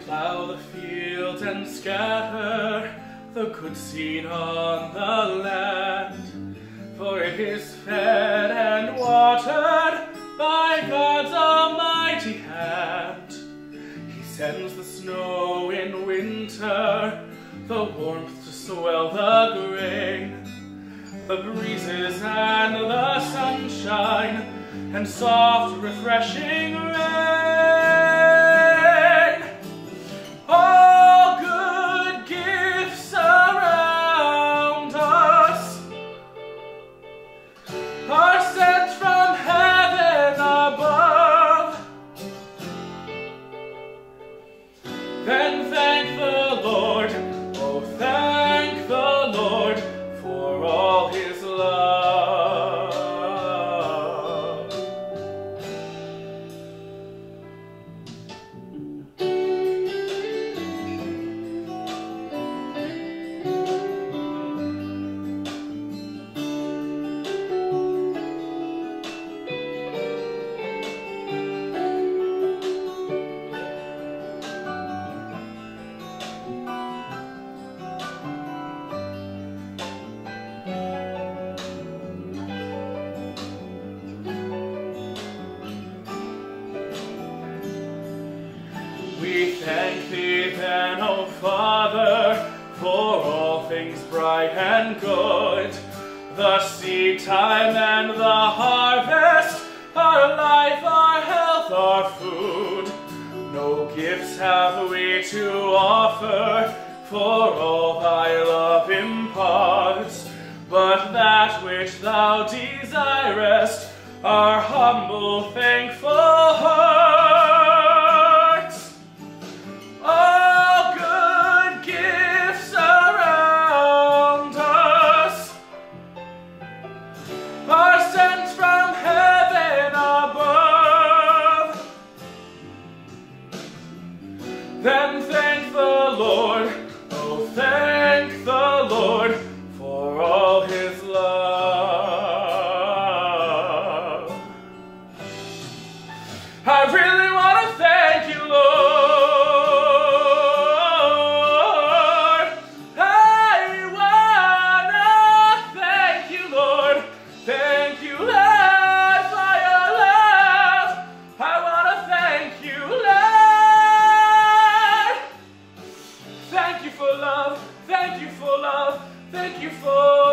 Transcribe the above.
Plough the fields and scatter the good seed on the land, for it is fed and watered by God's almighty hand. He sends the snow in winter, the warmth to swell the grain, the breezes and the sunshine, and soft refreshing rain. We thank thee then, O Father, for all things bright and good, the seed time and the harvest, our life, our health, our food. No gifts have we to offer, for all thy love imparts, but that which thou desirest, our humble, thankful hearts. Thank you for